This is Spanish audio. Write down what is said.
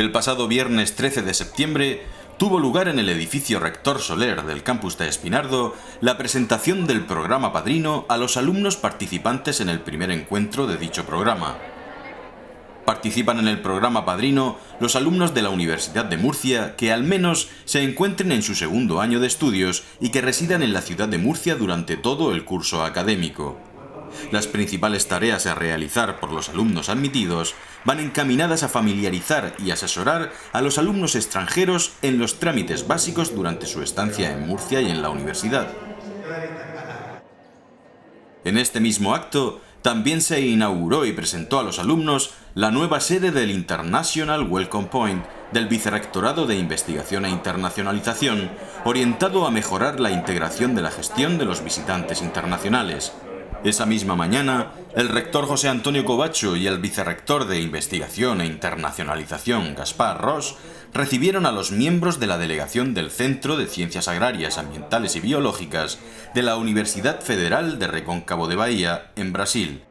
El pasado viernes 13 de septiembre tuvo lugar en el edificio Rector Soler del campus de Espinardo la presentación del programa Padrino a los alumnos participantes en el primer encuentro de dicho programa. Participan en el programa Padrino los alumnos de la Universidad de Murcia que al menos se encuentren en su segundo año de estudios y que residan en la ciudad de Murcia durante todo el curso académico. Las principales tareas a realizar por los alumnos admitidos van encaminadas a familiarizar y asesorar a los alumnos extranjeros en los trámites básicos durante su estancia en Murcia y en la universidad. En este mismo acto, también se inauguró y presentó a los alumnos la nueva sede del International Welcome Point del Vicerrectorado de Investigación e Internacionalización, orientado a mejorar la integración de la gestión de los visitantes internacionales, esa misma mañana, el rector José Antonio Covacho y el vicerrector de Investigación e Internacionalización, Gaspar Ross, recibieron a los miembros de la delegación del Centro de Ciencias Agrarias, Ambientales y Biológicas de la Universidad Federal de Recóncavo de Bahía, en Brasil.